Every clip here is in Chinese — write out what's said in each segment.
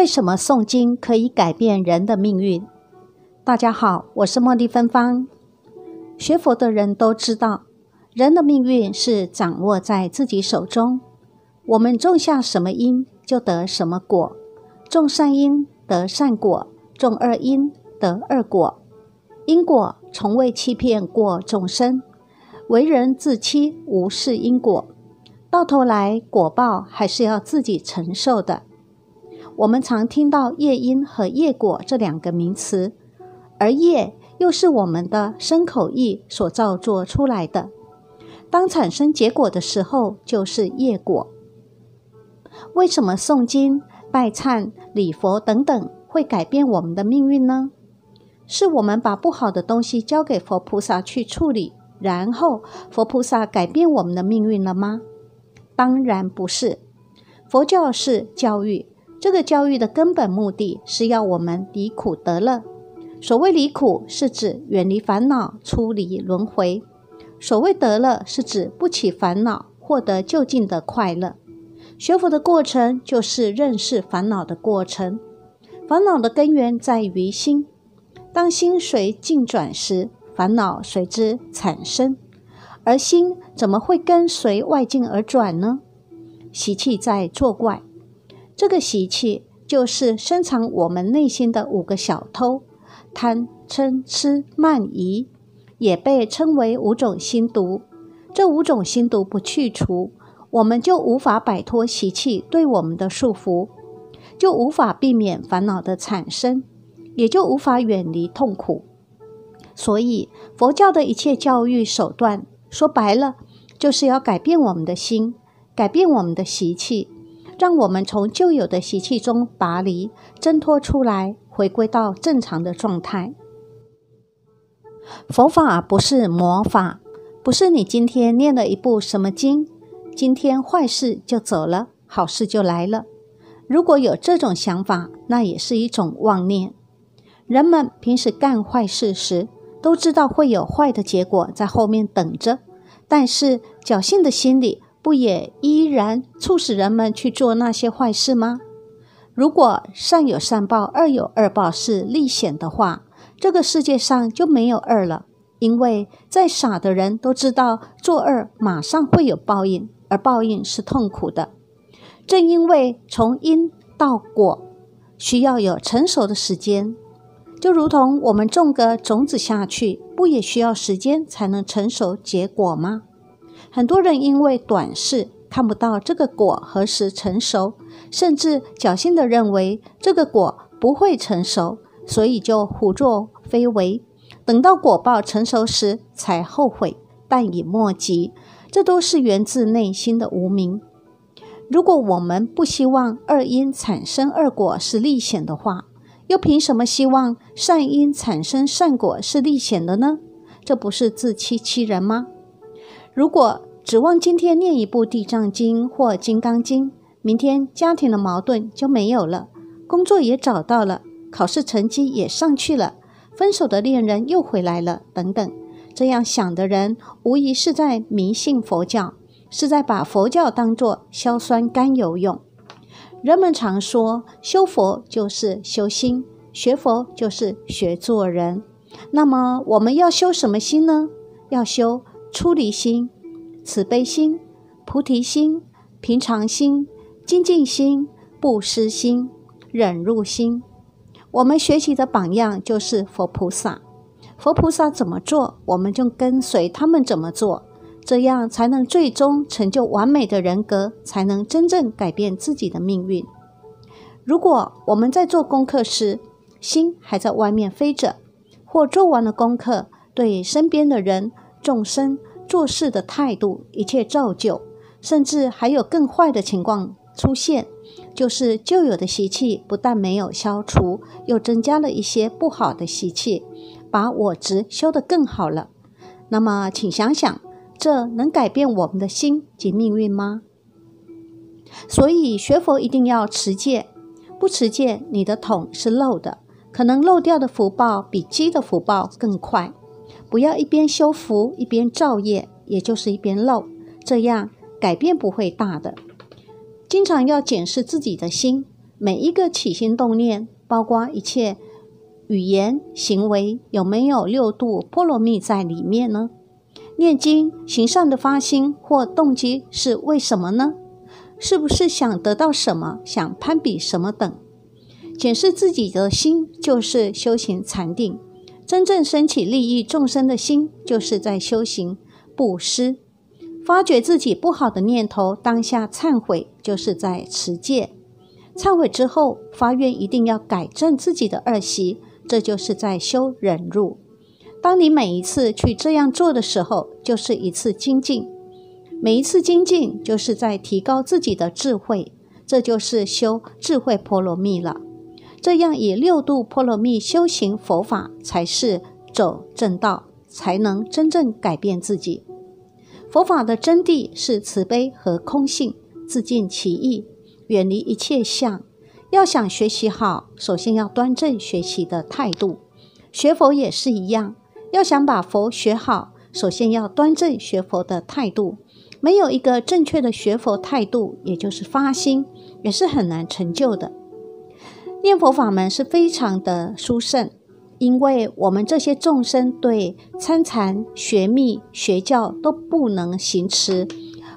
为什么诵经可以改变人的命运？大家好，我是茉莉芬芳。学佛的人都知道，人的命运是掌握在自己手中。我们种下什么因，就得什么果。种善因得善果，种恶因得恶果。因果从未欺骗过众生，为人自欺，无视因果，到头来果报还是要自己承受的。我们常听到业因和业果这两个名词，而业又是我们的身口意所造作出来的。当产生结果的时候，就是业果。为什么诵经、拜忏、礼佛等等会改变我们的命运呢？是我们把不好的东西交给佛菩萨去处理，然后佛菩萨改变我们的命运了吗？当然不是。佛教是教育。这个教育的根本目的是要我们离苦得乐。所谓离苦，是指远离烦恼，出离轮回；所谓得乐，是指不起烦恼，获得就近的快乐。学佛的过程，就是认识烦恼的过程。烦恼的根源在于心，当心随境转时，烦恼随之产生。而心怎么会跟随外境而转呢？习气在作怪。这个习气就是深藏我们内心的五个小偷：贪、嗔、痴、慢、疑，也被称为五种心毒。这五种心毒不去除，我们就无法摆脱习气对我们的束缚，就无法避免烦恼的产生，也就无法远离痛苦。所以，佛教的一切教育手段，说白了，就是要改变我们的心，改变我们的习气。让我们从旧有的习气中拔离、挣脱出来，回归到正常的状态。佛法不是魔法，不是你今天念了一部什么经，今天坏事就走了，好事就来了。如果有这种想法，那也是一种妄念。人们平时干坏事时，都知道会有坏的结果在后面等着，但是侥幸的心理。不也依然促使人们去做那些坏事吗？如果善有善报，恶有恶报是立显的话，这个世界上就没有恶了。因为再傻的人都知道，做恶马上会有报应，而报应是痛苦的。正因为从因到果需要有成熟的时间，就如同我们种个种子下去，不也需要时间才能成熟结果吗？很多人因为短视，看不到这个果何时成熟，甚至侥幸的认为这个果不会成熟，所以就胡作非为。等到果报成熟时才后悔，但已莫及。这都是源自内心的无明。如果我们不希望二因产生二果是历险的话，又凭什么希望善因产生善果是历险的呢？这不是自欺欺人吗？如果指望今天念一部《地藏经》或《金刚经》，明天家庭的矛盾就没有了，工作也找到了，考试成绩也上去了，分手的恋人又回来了，等等，这样想的人，无疑是在迷信佛教，是在把佛教当作硝酸甘油用。人们常说，修佛就是修心，学佛就是学做人。那么，我们要修什么心呢？要修。出离心、慈悲心、菩提心、平常心、精进心、布施心、忍辱心。我们学习的榜样就是佛菩萨。佛菩萨怎么做，我们就跟随他们怎么做，这样才能最终成就完美的人格，才能真正改变自己的命运。如果我们在做功课时，心还在外面飞着，或做完了功课，对身边的人。众生做事的态度，一切照旧，甚至还有更坏的情况出现，就是旧有的习气不但没有消除，又增加了一些不好的习气，把我执修得更好了。那么，请想想，这能改变我们的心及命运吗？所以学佛一定要持戒，不持戒，你的桶是漏的，可能漏掉的福报比积的福报更快。不要一边修福一边造业，也就是一边漏，这样改变不会大的。经常要检视自己的心，每一个起心动念，包括一切语言行为，有没有六度波罗蜜在里面呢？念经行善的发心或动机是为什么呢？是不是想得到什么，想攀比什么等？检视自己的心，就是修行禅定。真正升起利益众生的心，就是在修行布施。发觉自己不好的念头，当下忏悔，就是在持戒。忏悔之后，发愿一定要改正自己的恶习，这就是在修忍辱。当你每一次去这样做的时候，就是一次精进。每一次精进，就是在提高自己的智慧，这就是修智慧波罗蜜了。这样以六度波罗蜜修行佛法，才是走正道，才能真正改变自己。佛法的真谛是慈悲和空性，自尽其意，远离一切相。要想学习好，首先要端正学习的态度。学佛也是一样，要想把佛学好，首先要端正学佛的态度。没有一个正确的学佛态度，也就是发心，也是很难成就的。念佛法门是非常的殊胜，因为我们这些众生对参禅、学密、学教都不能行持，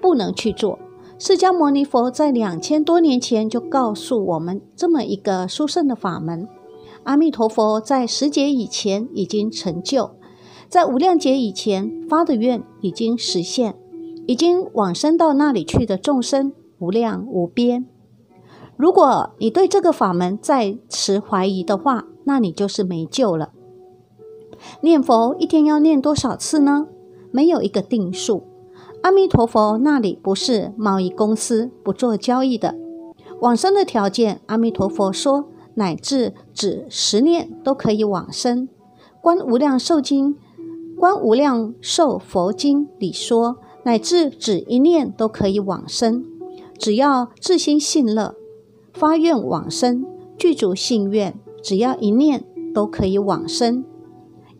不能去做。释迦牟尼佛在两千多年前就告诉我们这么一个殊胜的法门。阿弥陀佛在十劫以前已经成就，在无量劫以前发的愿已经实现，已经往生到那里去的众生无量无边。如果你对这个法门再持怀疑的话，那你就是没救了。念佛一天要念多少次呢？没有一个定数。阿弥陀佛那里不是贸易公司，不做交易的。往生的条件，阿弥陀佛说，乃至指十念都可以往生。观无量寿经、观无量寿佛经里说，乃至指一念都可以往生，只要自心信乐。发愿往生，具足信愿，只要一念都可以往生。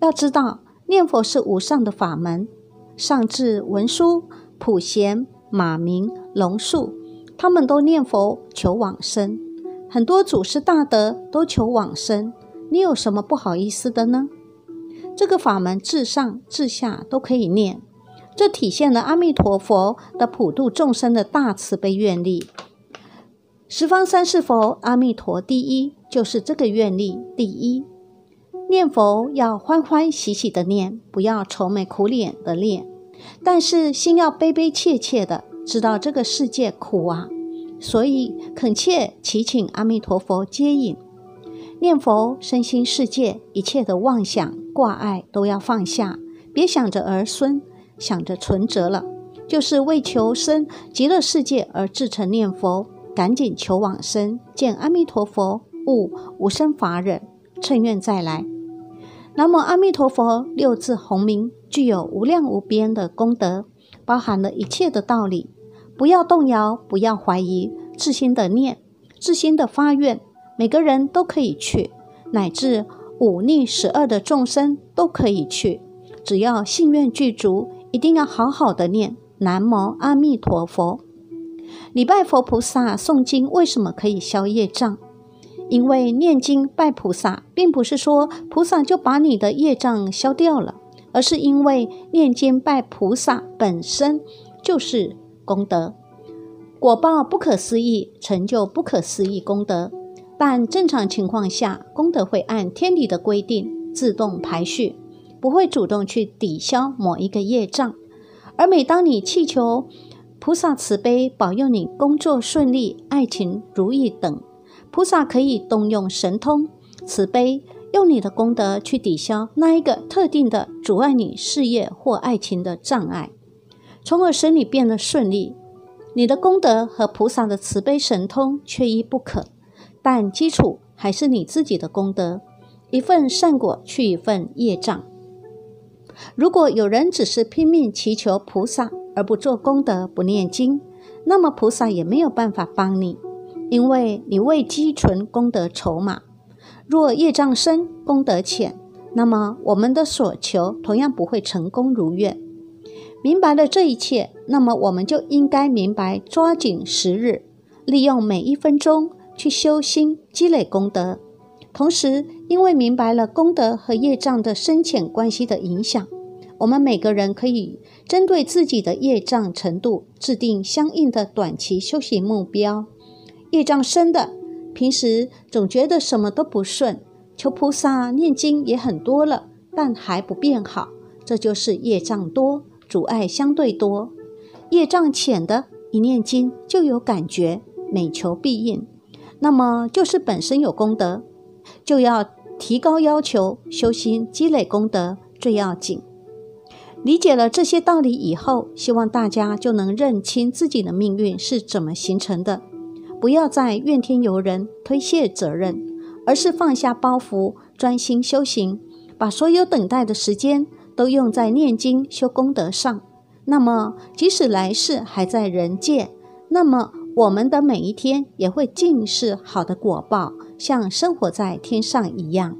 要知道，念佛是无上的法门。上至文殊、普贤、马明、龙树，他们都念佛求往生。很多祖师大德都求往生，你有什么不好意思的呢？这个法门至上至下都可以念，这体现了阿弥陀佛的普度众生的大慈悲愿力。十方三世佛，阿弥陀第一，就是这个愿力第一。念佛要欢欢喜喜的念，不要愁眉苦脸的念。但是心要悲悲切切的，知道这个世界苦啊，所以恳切祈请阿弥陀佛接引。念佛身心世界一切的妄想挂碍都要放下，别想着儿孙，想着存折了，就是为求生极乐世界而至诚念佛。赶紧求往生，见阿弥陀佛，悟无生法忍，趁愿再来。南无阿弥陀佛六字洪名，具有无量无边的功德，包含了一切的道理。不要动摇，不要怀疑，自心的念，自心的发愿，每个人都可以去，乃至五逆十二的众生都可以去。只要信愿具足，一定要好好的念南无阿弥陀佛。礼拜佛菩萨、诵经为什么可以消业障？因为念经拜菩萨，并不是说菩萨就把你的业障消掉了，而是因为念经拜菩萨本身就是功德，果报不可思议，成就不可思议功德。但正常情况下，功德会按天理的规定自动排序，不会主动去抵消某一个业障。而每当你祈求，菩萨慈悲，保佑你工作顺利、爱情如意等。菩萨可以动用神通、慈悲，用你的功德去抵消那一个特定的阻碍你事业或爱情的障碍，从而使你变得顺利。你的功德和菩萨的慈悲神通缺一不可，但基础还是你自己的功德。一份善果去一份业障。如果有人只是拼命祈求菩萨，而不做功德、不念经，那么菩萨也没有办法帮你，因为你未积存功德筹码。若业障深、功德浅，那么我们的所求同样不会成功如愿。明白了这一切，那么我们就应该明白，抓紧时日，利用每一分钟去修心、积累功德。同时，因为明白了功德和业障的深浅关系的影响，我们每个人可以针对自己的业障程度，制定相应的短期修行目标。业障深的，平时总觉得什么都不顺，求菩萨念经也很多了，但还不变好，这就是业障多，阻碍相对多。业障浅的，一念经就有感觉，每求必应，那么就是本身有功德。就要提高要求，修心积累功德最要紧。理解了这些道理以后，希望大家就能认清自己的命运是怎么形成的，不要再怨天尤人、推卸责任，而是放下包袱，专心修行，把所有等待的时间都用在念经修功德上。那么，即使来世还在人界，那么我们的每一天也会尽是好的果报。像生活在天上一样。